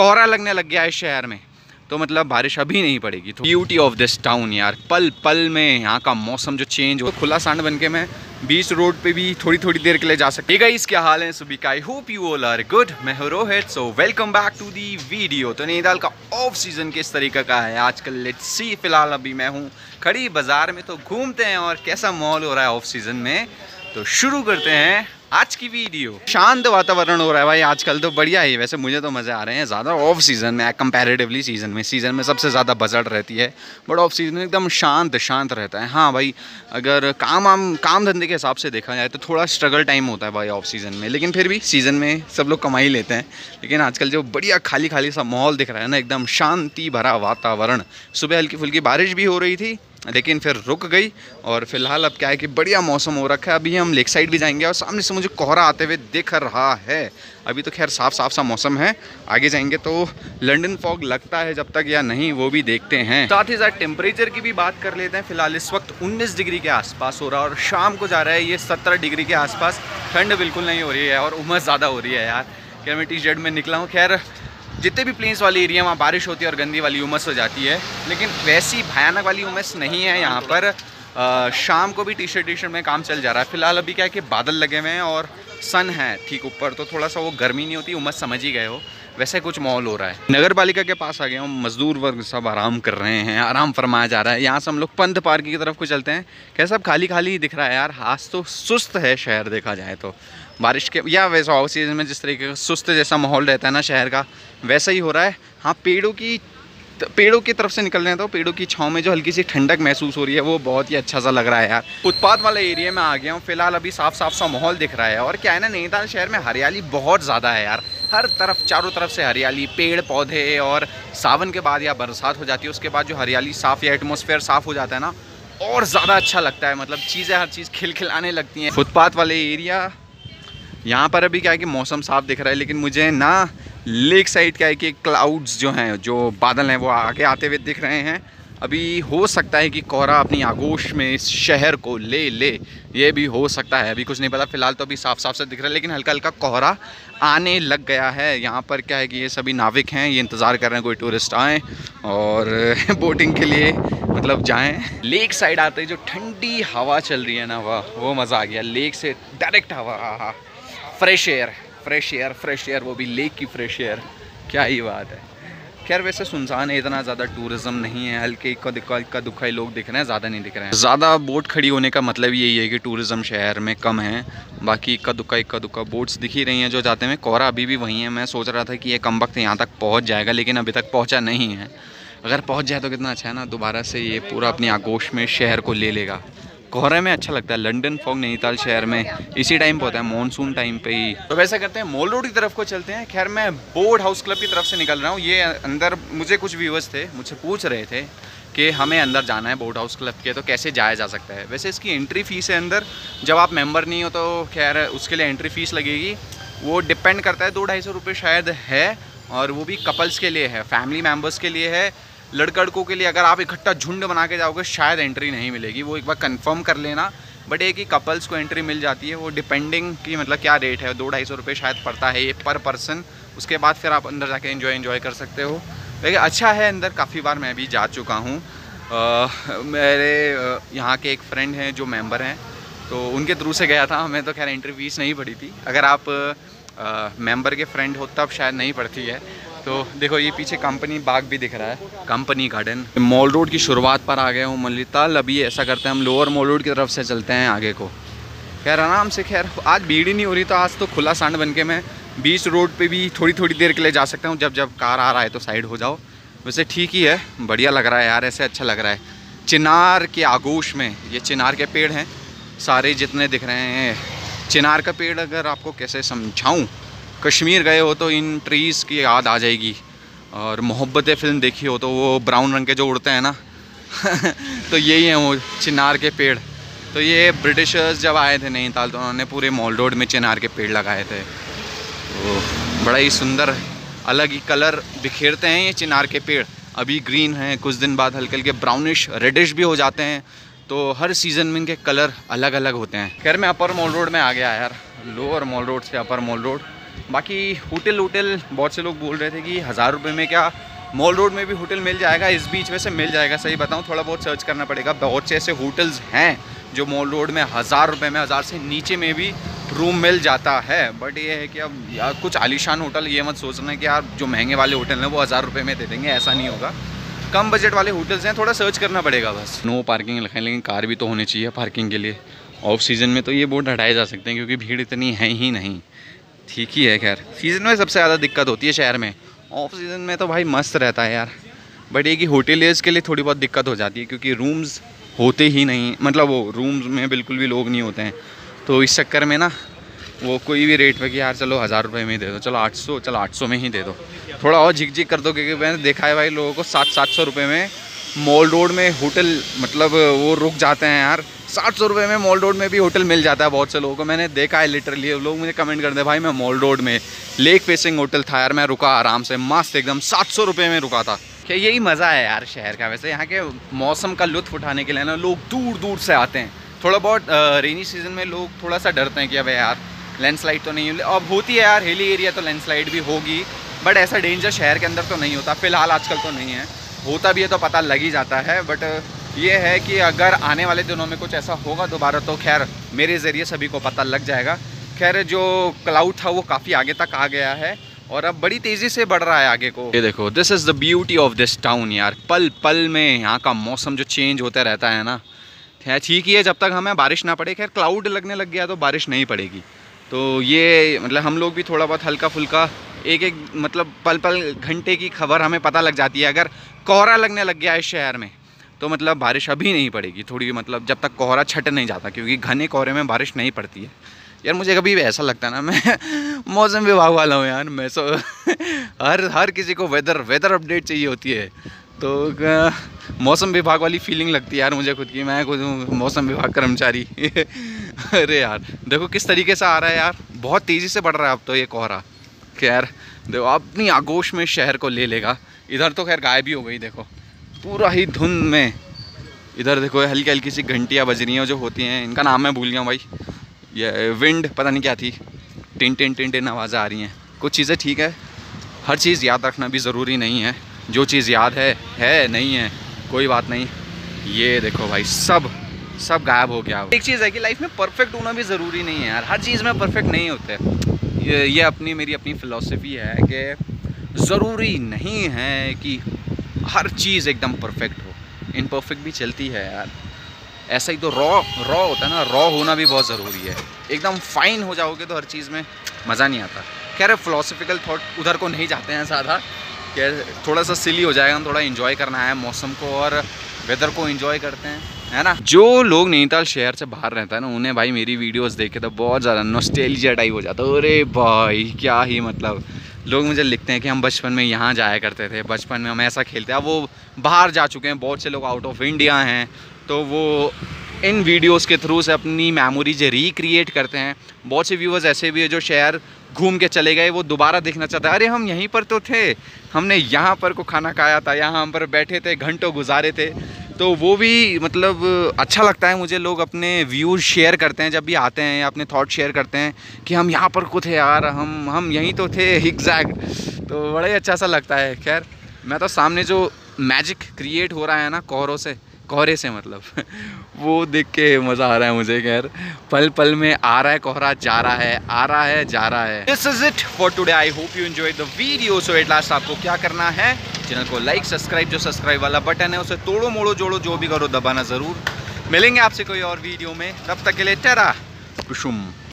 कोहरा लगने लग गया है शहर में। तो मतलब बारिश अभी नहीं पड़ेगी। तो ब्यूटी ऑफ़ दिस टाउन यार पल पल में यहाँ का मौसम जो चेंज हो तो खुला सांड बन के मैं बीच रोड पे भी थोड़ी थोड़ी देर के लिए जा सकती है क्या हाल है सुबह का? I hope you all are good मैं हूँ Rohit so welcome back to the video तो नैनीताल का ऑफ़ सीज़न किस तरीके का है? आजकल लेट्स सी फ़िलहाल अभी मैं हूँ खड़ी बाज़ार में तो घूमते हैं और कैसा माहौल हो रहा है ऑफ़ सीज़न में? तो शुरू करते हैं आज की वीडियो। शांत वातावरण हो रहा है भाई, आजकल तो बढ़िया ही। वैसे मुझे तो मज़े आ रहे हैं ज़्यादा। ऑफ़ सीज़न में कंपैरेटिवली सीज़न में। सीज़न में सबसे ज़्यादा बजट रहती है। बट ऑफ़ सीज़न में एकदम शांत शांत रहता है। हाँ भाई, अगर काम आम, काम धंधे के हिसाब से देखा जाए तो थोड़ा स्ट्रगल टाइम होता है भाई ऑफ़ सीज़न में। लेकिन फिर भी सीज़न में सब लोग कमाई लेते हैं। लेकिन आजकल जो बढ़िया खाली खाली सा माहौल दिख रहा है ना, एकदम शांति भरा वातावरण। सुबह हल्की फुल्की बारिश भी हो रही थी। लेकिन फिर रुक गई और फ़िलहाल अब क्या है कि बढ़िया मौसम हो रखा है। अभी हम लेक साइड भी जाएँगे और सामने से मुझे कोहरा आते हुए दिख रहा है। अभी तो खैर साफ़ साफ़ सा मौसम है। आगे जाएँगे तो लंडन फॉग लगता है जब तक या नहीं, वो भी देखते हैं। साथ ही साथ टेम्परेचर की भी बात कर लेते हैं। फ़िलहाल इस वक्त 19 डिग्री के आसपास हो रहा है और शाम को जा रहा है ये 70 डिग्री के आसपास। ठंड बिल्कुल नहीं हो रही है और उमस ज़्यादा हो रही है यार। क्या मैं टी शर्ट में निकला हूँ। खैर जितने भी प्लेन्स वाली एरिया वहाँ बारिश होती है और गंदी वाली उमस हो जाती है लेकिन वैसी भयानक वाली उमस नहीं है यहाँ पर। आ, शाम को भी टी शर्ट टी शर्ट में काम चल जा रहा है। फ़िलहाल अभी क्या है कि बादल लगे हुए हैं और सन है ठीक ऊपर तो थोड़ा सा वो गर्मी नहीं होती उमस समझ ही गए हो। वैसे कुछ माहौल हो रहा है। नगर पालिका के पास आ गए हम मजदूर वर्ग सब आराम कर रहे हैं आराम फरमाया जा रहा है। यहाँ से हम लोग पंथ पार्क की तरफ़ को चलते हैं। क्या सब खाली खाली दिख रहा है यार? आज तो सुस्त है शहर देखा जाए तो। बारिश के, या वैसा ऑफ़ सीज़न में जिस तरीके का सुस्त जैसा माहौल रहता है ना शहर का, वैसा ही हो रहा है। हाँ पेड़ों की पेड़ों की तरफ़ से निकल रहे हैं तो पेड़ों की छाँव में जो हल्की सी ठंडक महसूस हो रही है, वो बहुत ही अच्छा सा लग रहा है यार। फुटपाथ वाले एरिया में आ गया हूँ, फ़िलहाल अभी साफ़ साफ़ सा माहौल दिख रहा है। और क्या है ना, नैनीताल शहर में हरियाली बहुत ज़्यादा है यार। हर तरफ़, चारों तरफ़ से हरियाली पेड़ पौधे और सावन के बाद या बरसात हो जाती है, उसके बाद जो हरियाली साफ़ या एटमोसफेयर साफ़ हो जाता है ना, और ज़्यादा अच्छा लगता है। मतलब चीज़ें हर चीज़ खिलखिलाने लगती हैं। फुटपाथ वाले एरिया यहाँ पर अभी क्या है कि मौसम साफ़ दिख रहा है, लेकिन मुझे ना लेक साइड क्या है कि क्लाउड्स जो हैं, जो बादल हैं, वो आगे आते हुए दिख रहे हैं। अभी हो सकता है कि कोहरा अपनी आगोश में इस शहर को ले ले। ये भी हो सकता है। अभी कुछ नहीं पता, फ़िलहाल तो अभी साफ़ साफ़ से दिख रहा है, लेकिन हल्का हल्का कोहरा आने लग गया है। यहाँ पर क्या है कि ये सभी नाविक हैं, ये इंतज़ार कर रहे हैं कोई टूरिस्ट आए और बोटिंग के लिए मतलब जाएँ। लेक साइड आते जो ठंडी हवा चल रही है ना, वाह, वो मज़ा आ गया। लेक से डायरेक्ट हवा हाँ हाँ fresh air fresh air fresh air, वो भी लेक की फ्रेश एयर। क्या ही बात है। खैर, वैसे सुनसान है, इतना ज़्यादा टूरिज़्म नहीं है, हल्के इक्का दुक्का इक्का दुक्का ही लोग दिख रहे हैं, ज़्यादा नहीं दिख रहे हैं। ज़्यादा बोट खड़ी होने का मतलब यही है कि टूरिज़्म शहर में कम है, बाकी इक्का दुक्का इक्का दुक्का बोट्स दिख ही रही हैं जो जाते हैं। कोहरा अभी भी वहीं है, मैं सोच रहा था कि ये कम वक्त यहाँ तक पहुँच जाएगा, लेकिन अभी तक पहुँचा नहीं है। अगर पहुँच जाए तो कितना अच्छा है ना, दोबारा से ये पूरा अपनी आगोश में शहर को ले लेगा। कोहरे में अच्छा लगता है, लंदन फॉग नैनीताल शहर में, इसी टाइम पे होता है मानसून टाइम पे ही। तो वैसा करते हैं मॉल रोड की तरफ़ को चलते हैं। खैर, मैं बोर्ड हाउस क्लब की तरफ़ से निकल रहा हूँ। ये अंदर, मुझे कुछ व्यूवर्स थे, मुझसे पूछ रहे थे कि हमें अंदर जाना है बोट हाउस क्लब के तो कैसे जाया जा सकता है? वैसे इसकी एंट्री फ़ीस है अंदर। जब आप मेंबर नहीं हो तो खैर, उसके लिए एंट्री फ़ीस लगेगी। वो डिपेंड करता है, दो ढाई सौ रुपये शायद है, और वो भी कपल्स के लिए है फैमिली मेंबर्स के लिए है। लड़कड़कों के लिए अगर आप इकट्ठा झुंड बना के जाओगे, शायद एंट्री नहीं मिलेगी। वो एक बार कंफर्म कर लेना। बट एक ही कपल्स को एंट्री मिल जाती है। वो डिपेंडिंग की मतलब क्या रेट है? दो ढाई सौ रुपये शायद पड़ता है ये पर पर्सन उसके बाद फिर आप अंदर जाके इन्जॉय इन्जॉय कर सकते हो। लेकिन अच्छा है अंदर। काफ़ी बार मैं भी जा चुका हूँ। मेरे यहाँ के एक फ्रेंड हैं जो मेंबर हैं। तो उनके थ्रू से गया था। हमें तो खैर एंट्री फ़ीस नहीं पड़ी थी। अगर आप मेंबर के फ्रेंड हो तब शायद नहीं पड़ती है। तो देखो, ये पीछे कंपनी बाग भी दिख रहा है। कंपनी गार्डन मॉल रोड की शुरुआत पर आ गए हूँ मलिताल अभी ऐसा करते हैं हम लोअर मॉल रोड की तरफ़ से चलते हैं आगे को। खैर, आराम से, खैर, आज भीड़ ही नहीं हो रही तो आज तो खुला सांड बन के मैं बीच रोड पे भी थोड़ी थोड़ी देर के लिए जा सकता हूँ। जब जब कार आ रहा है तो साइड हो जाओ। वैसे ठीक ही है, बढ़िया लग रहा है यार, ऐसे अच्छा लग रहा है। चिनार के आगोश में, ये चिनार के पेड़ हैं, सारे जितने दिख रहे हैं। चिनार का पेड़ अगर आपको कैसे समझाऊँ कश्मीर गए हो तो इन ट्रीज़ की याद आ जाएगी। और मोहब्बत फ़िल्म देखी हो तो वो ब्राउन रंग के जो उड़ते हैं ना तो यही हैं वो चिनार के पेड़। तो ये ब्रिटिशर्स जब आए थे नैनीताल तो उन्होंने पूरे मॉल रोड में चिनार के पेड़ लगाए थे। तो बड़ा ही सुंदर, अलग ही कलर बिखेरते हैं ये चिनार के पेड़। अभी ग्रीन हैं, कुछ दिन बाद हल्के हल्के ब्राउनिश रेडिश भी हो जाते हैं। तो हर सीज़न में इनके कलर अलग अलग होते हैं। खैर, मैं अपर मॉल रोड में आ गया यार। लोअर मॉल रोड से अपर मॉल रोड बाकी होटल होटल बहुत से लोग बोल रहे थे कि हज़ार रुपये में क्या मॉल रोड में भी होटल मिल जाएगा? इस बीच वैसे मिल जाएगा, सही बताऊँ, थोड़ा बहुत सर्च करना पड़ेगा। बहुत से ऐसे होटल्स हैं जो मॉल रोड में हज़ार रुपये में, हज़ार से नीचे में भी रूम मिल जाता है। बट ये है कि अब यार कुछ आलिशान होटल, ये मत सोचना कि यार जो महँगे वाले होटल हैं वो हज़ार रुपये में दे देंगे, ऐसा नहीं होगा। कम बजट वाले होटल्स हैं, थोड़ा सर्च करना पड़ेगा बस। नो पार्किंग लिखा लेकिन कार भी तो होनी चाहिए पार्किंग के लिए। ऑफ़ सीज़न में तो ये बोर्ड हटाए जा सकते हैं, क्योंकि भीड़ इतनी है ही नहीं। ठीक ही है खैर। सीज़न में सबसे ज़्यादा दिक्कत होती है शहर में। ऑफ़ सीज़न में तो भाई मस्त रहता है यार। बट ये कि होटलियर्स के लिए थोड़ी बहुत दिक्कत हो जाती है क्योंकि रूम्स होते ही नहीं। मतलब वो रूम्स में बिल्कुल भी लोग नहीं होते हैं। तो इस चक्कर में ना, वो कोई भी रेट पे कि यार चलो हज़ार रुपये में ही दे दो, चलो आठ सौ, चलो आठ सौ में ही दे दो। थोड़ा और झिक झिक कर दो क्योंकि मैंने देखा है भाई लोगों को सात सात सौ रुपये में मॉल रोड में होटल मतलब वो रुक जाते हैं यार। सात सौ रुपये में मॉल रोड में भी होटल मिल जाता है बहुत से लोगों को। मैंने देखा है लिटरली लोग मुझे कमेंट करते हैं, भाई, मैं मॉल रोड में लेक फेसिंग होटल था यार, मैं रुका आराम से, मस्त एकदम सात सौ रुपये में रुका था। क्या यही मज़ा है यार शहर का? वैसे यहाँ के मौसम का लुत्फ उठाने के लिए ना, लोग दूर दूर से आते हैं। थोड़ा बहुत रेनी सीज़न में लोग थोड़ा सा डरते हैं कि अब यार लैंडस्लाइड तो नहीं अब होती है यार हिली एरिया तो लैंडस्लाइड भी होगी बट ऐसा डेंजर शहर के अंदर तो नहीं होता, फ़िलहाल आजकल तो नहीं है। होता भी है तो पता लग ही जाता है बट ये है कि अगर आने वाले दिनों में कुछ ऐसा होगा दोबारा तो खैर, मेरे ज़रिए सभी को पता लग जाएगा। खैर, जो क्लाउड था, वो काफ़ी आगे तक आ गया है और अब बड़ी तेज़ी से बढ़ रहा है आगे को। ये देखो this is the beauty of this town यार। पल पल में यहाँ का मौसम जो चेंज होता रहता है ना। ठीक ही है, जब तक हमें बारिश ना पड़े। खैर क्लाउड लगने लग गया तो बारिश नहीं पड़ेगी। तो ये मतलब हम लोग भी थोड़ा बहुत हल्का फुल्का एक एक मतलब पल पल घंटे की खबर हमें पता लग जाती है। अगर कोहरा लगने लग गया है शहर में तो मतलब बारिश अभी नहीं पड़ेगी, थोड़ी मतलब जब तक कोहरा छट नहीं जाता, क्योंकि घने कोहरे में बारिश नहीं पड़ती है। यार मुझे कभी ऐसा लगता है ना, मैं मौसम विभाग वाला हूँ यार, मैं सो हर हर किसी को वेदर वेदर अपडेट चाहिए होती है। तो मौसम विभाग वाली फीलिंग लगती है यार मुझे खुद की, मैं खुद हूँ मौसम विभाग कर्मचारी। अरे यार, देखो किस तरीके से आ रहा है यार, बहुत तेज़ी से बढ़ रहा है अब तो ये कोहरा। खैर, देखो अपनी आगोश में शहर को ले लेगा, इधर तो खैर गायब ही हो गई, देखो। पूरा ही धुंध में। इधर देखो हल्की हल्की सी घंटियाँ बज रही हैं जो होती हैं, इनका नाम मैं भूल गया हूँ भाई। ये विंड पता नहीं क्या थी। टिन टिन टिन टिन आवाज़ें आ रही हैं। कुछ चीज़ें ठीक है। हर चीज़ याद रखना भी ज़रूरी नहीं है। जो चीज़ याद है है, नहीं है, कोई बात नहीं। ये देखो भाई, सब सब गायब हो गया। एक चीज़ है कि लाइफ में परफेक्ट होना भी ज़रूरी नहीं है यार। हर चीज़ में परफेक्ट नहीं होते। ये ये अपनी, मेरी अपनी फ़िलोसफी है कि ज़रूरी नहीं है कि हर चीज़ एकदम परफेक्ट हो। इनपरफेक्ट भी चलती है यार। ऐसा ही तो रॉ रॉ होता है ना रॉ होना भी बहुत ज़रूरी है। एकदम फाइन हो जाओगे तो हर चीज़ में मज़ा नहीं आता। खैर फ़िलासफ़िकल थाट उधर को नहीं जाते हैं ज़्यादा कि थोड़ा सा सिली हो जाएगा, थोड़ा इन्जॉय करना है मौसम को और वेदर को इन्जॉय करते हैं, है ना? जो लोग नैनीताल शहर से बाहर रहता है ना, उन्हें भाई मेरी वीडियोस देखे तो बहुत ज़्यादा नोस्टेलिया टाइप हो जाता है। अरे भाई, क्या ही मतलब। लोग मुझे लिखते हैं कि हम बचपन में यहाँ जाया करते थे, बचपन में हम ऐसा खेलते हैं वो बाहर जा चुके हैं, बहुत से लोग आउट ऑफ़ इंडिया हैं तो वो इन वीडियोस के थ्रू से अपनी मेमोरीज रिक्रिएट करते हैं। बहुत से व्यूवर्स ऐसे भी है जो शहर घूम के चले गए, वो दोबारा देखना चाहता है, अरे, हम यहीं पर तो थे, हमने यहाँ पर को खाना खाया था, यहाँ हम पर बैठे थे, घंटों गुजारे थे। तो वो भी मतलब अच्छा लगता है मुझे, लोग अपने व्यूज़ शेयर करते हैं जब भी आते हैं अपने थॉट शेयर करते हैं कि हम यहाँ पर कुछ थे यार, हम हम यहीं तो थे एग्जैक्ट तो बड़ा ही अच्छा सा लगता है, खैर, मैं तो सामने जो मैजिक क्रिएट हो रहा है ना, कोहरों से, कोहरे से मतलब वो देख के मज़ा आ रहा है मुझे, खैर। पल पल में आ रहा है, कोहरा, जा रहा है, आ रहा है, जा रहा है। This is it for today I hope you enjoy the video so at last आपको क्या करना है? चैनल को लाइक सब्सक्राइब जो सब्सक्राइब वाला बटन है, उसे तोड़ो, मोड़ो, जोड़ो, जो भी करो, दबाना ज़रूर। मिलेंगे आपसे कोई और वीडियो में। तब तक के लिए टेरा कुशुम